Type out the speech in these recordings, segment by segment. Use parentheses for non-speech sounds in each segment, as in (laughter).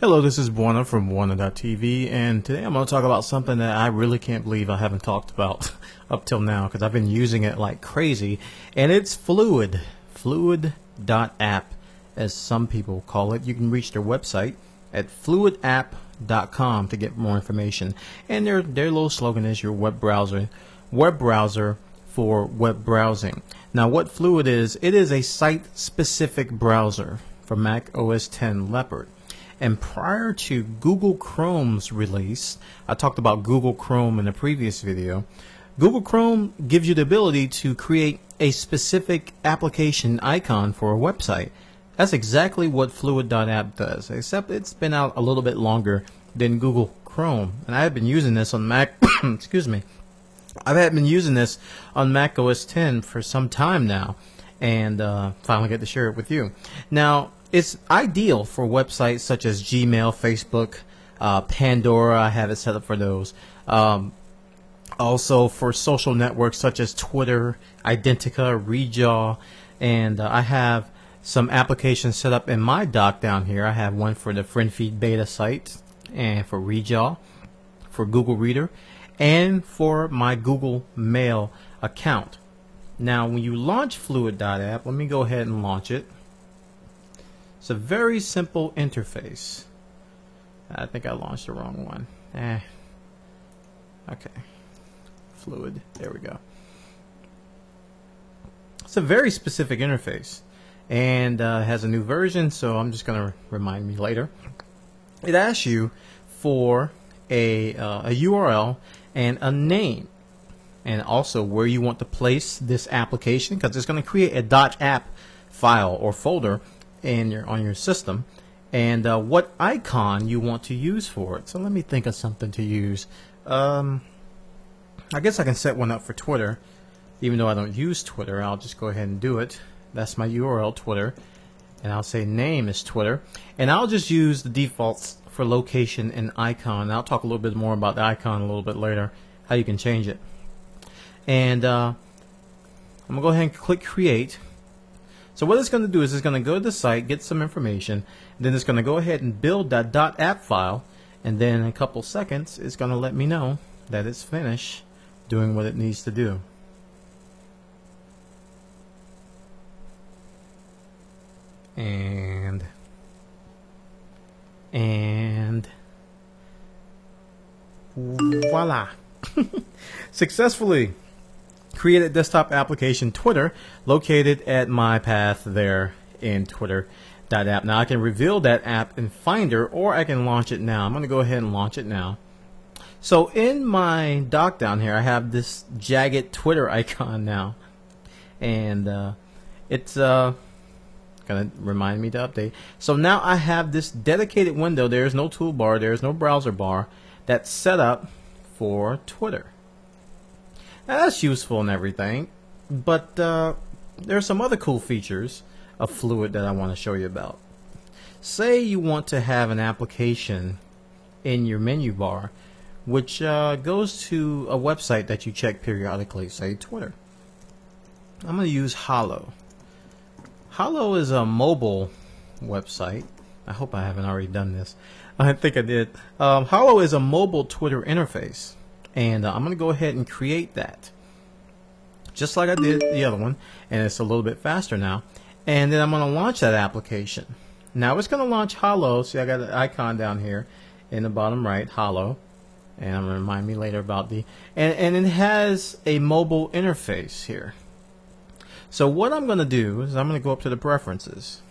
Hello, this is Bwana from Bwana.tv, and today I'm going to talk about something that I really can't believe I haven't talked about (laughs) up till now because I've been using it like crazy, and it's Fluid. Fluid.app, as some people call it. You can reach their website at fluidapp.com to get more information. And their, their little slogan is your web browser, web browser for web browsing. Now, what Fluid is, it is a site specific browser for Mac OS X Leopard. And prior to Google Chrome's release, I talked about Google Chrome in a previous video. Google Chrome gives you the ability to create a specific application icon for a website. That's exactly what Fluid.app does, except it's been out a little bit longer than Google Chrome. And I have been using this on Mac, (coughs) excuse me, I've had been using this on Mac OS 10 for some time now, and uh, finally get to share it with you. Now, it's ideal for websites such as Gmail, Facebook, uh, Pandora. I have it set up for those. Um, also for social networks such as Twitter, Identica, Rejaw, and uh, I have some applications set up in my dock down here. I have one for the FriendFeed beta site and for Rejaw, for Google Reader, and for my Google Mail account. Now, when you launch Fluid.app, let me go ahead and launch it. It's a very simple interface. I think I launched the wrong one. Eh. Okay. Fluid. There we go. It's a very specific interface and uh, has a new version, so I'm just going to remind me later. It asks you for a, uh, a URL and a name and also where you want to place this application because it's going to create a .app file or folder in your on your system and uh, what icon you want to use for it. So let me think of something to use. Um, I guess I can set one up for Twitter. Even though I don't use Twitter, I'll just go ahead and do it. That's my URL, Twitter. And I'll say name is Twitter. And I'll just use the defaults for location and icon. I'll talk a little bit more about the icon a little bit later, how you can change it. And uh, I'm going to go ahead and click create. So what it's going to do is it's going to go to the site, get some information, then it's going to go ahead and build that .app file, and then in a couple seconds it's going to let me know that it's finished doing what it needs to do. And and voila (laughs) successfully created desktop application Twitter located at my path there in Twitter.app. Now I can reveal that app in Finder or I can launch it now. I'm going to go ahead and launch it now. So in my dock down here I have this jagged Twitter (laughs) icon now and uh, it's uh, going to remind me to update. So now I have this dedicated window. There's no toolbar. There's no browser bar that's set up for Twitter. That's useful and everything, but uh, there are some other cool features of Fluid that I want to show you about. Say you want to have an application in your menu bar which uh, goes to a website that you check periodically, say Twitter. I'm going to use Hahlo. Hahlo is a mobile website. I hope I haven't already done this. (laughs) I think I did. Um, Hahlo is a mobile Twitter interface and uh, I'm going to go ahead and create that. Just like I did the other one and it's a little bit faster now. And then I'm going to launch that application. Now it's going to launch Hahlo see I got an icon down here in the bottom right Hahlo and I'm going to remind me later about the and, and it has a mobile interface here. So what I'm going to do is I'm going to go up to the preferences.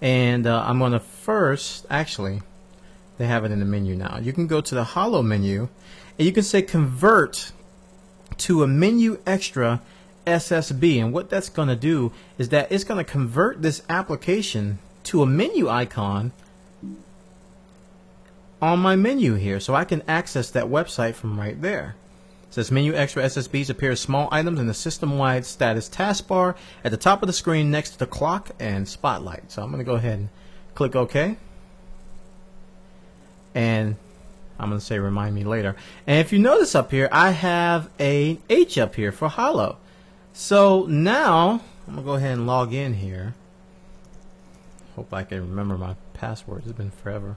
And uh, I'm going to first actually they have it in the menu now. You can go to the Hahlo menu and you can say convert to a menu extra SSB and what that's going to do is that it's going to convert this application to a menu icon on my menu here so I can access that website from right there. It says menu extra SSBs appear as small items in the system-wide status taskbar at the top of the screen next to the clock and spotlight. So I'm going to go ahead and click OK and I'm going to say remind me later. And if you notice up here, I have a H up here for Hahlo. So now, I'm going to go ahead and log in here. hope I can remember my password. It's been forever.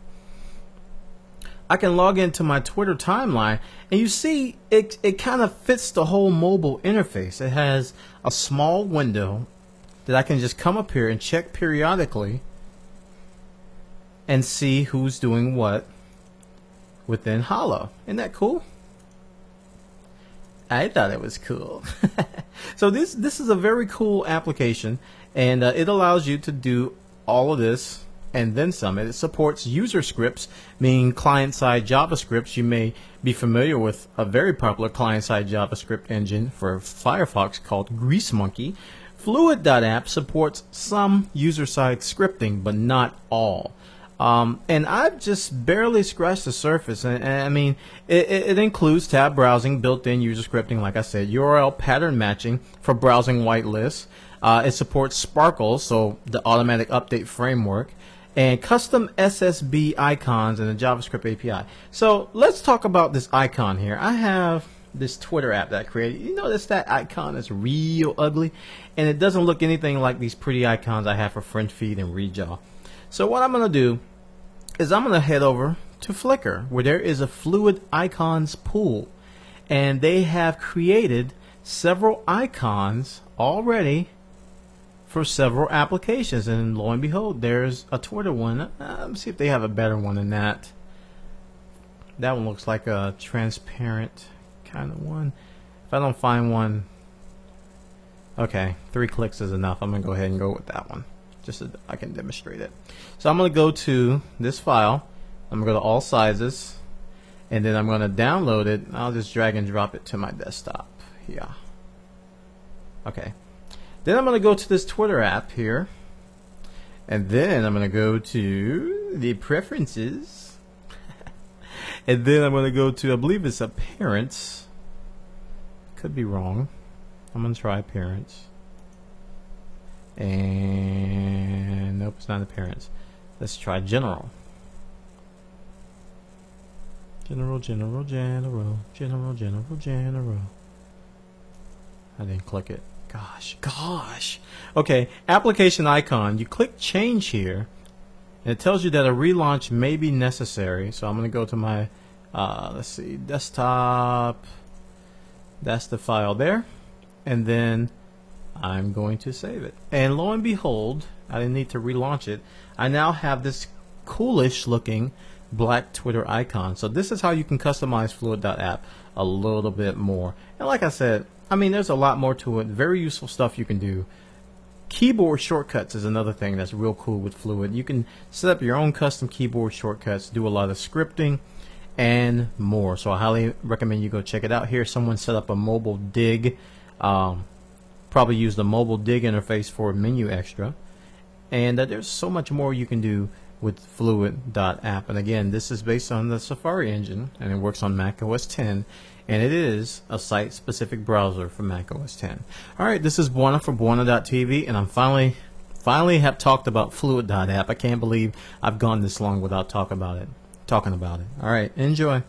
I can log into my Twitter timeline, and you see it, it kind of fits the whole mobile interface. It has a small window that I can just come up here and check periodically and see who's doing what within Hahlo. Isn't that cool? I thought it was cool. (laughs) so this this is a very cool application, and uh, it allows you to do all of this and then some. It supports user scripts, meaning client-side JavaScripts. You may be familiar with a very popular client-side JavaScript engine for Firefox called GreaseMonkey. Fluid.app supports some user-side scripting, but not all. Um, and I've just barely scratched the surface. And, and I mean, it, it, includes tab browsing, built-in user scripting, like I said, URL pattern matching for browsing whitelists. Uh, it supports Sparkle, so the automatic update framework, and custom SSB icons in the JavaScript API. So let's talk about this icon here. I have this Twitter app that I created. You notice that icon is real ugly, and it doesn't look anything like these pretty icons I have for French FriendFeed and Rejaw. So what I'm going to do is I'm going to head over to Flickr where there is a fluid icons pool. And they have created several icons already for several applications. And lo and behold there's a Twitter one. Uh, let me see if they have a better one than that. That one looks like a transparent kind of one. If I don't find one okay three clicks is enough. I'm gonna go ahead and go with that one just so I can demonstrate it. So I'm going to go to this file. I'm going to go to all sizes and then I'm going to download it. I'll just drag and drop it to my desktop. Yeah. Okay. Then I'm going to go to this Twitter app here. And then I'm going to go to the preferences. (laughs) and then I'm going to go to, I believe it's appearance. Could be wrong. I'm going to try appearance. And nope, it's not appearance. Let's try general. General, general, general, general, general, general. I didn't click it. Gosh, gosh. Okay, application icon. You click change here, and it tells you that a relaunch may be necessary. So I'm going to go to my, uh, let's see, desktop. That's the file there. And then I'm going to save it. And lo and behold, I didn't need to relaunch it. I now have this coolish looking black Twitter icon. So this is how you can customize Fluid.app a little bit more. And like I said, I mean, there's a lot more to it. Very useful stuff you can do. Keyboard shortcuts is another thing that's real cool with Fluid. You can set up your own custom keyboard shortcuts, do a lot of scripting, and more. So I highly recommend you go check it out. Here, someone set up a mobile Digg. Um, probably use the mobile Digg interface for menu extra and there's so much more you can do with fluid.app and again this is based on the Safari engine and it works on Mac OS 10 and it is a site specific browser for Mac OS 10 alright this is Bwana from Bwana.tv and I'm finally finally have talked about fluid.app I can't believe I've gone this long without talk about it talking about it. Alright enjoy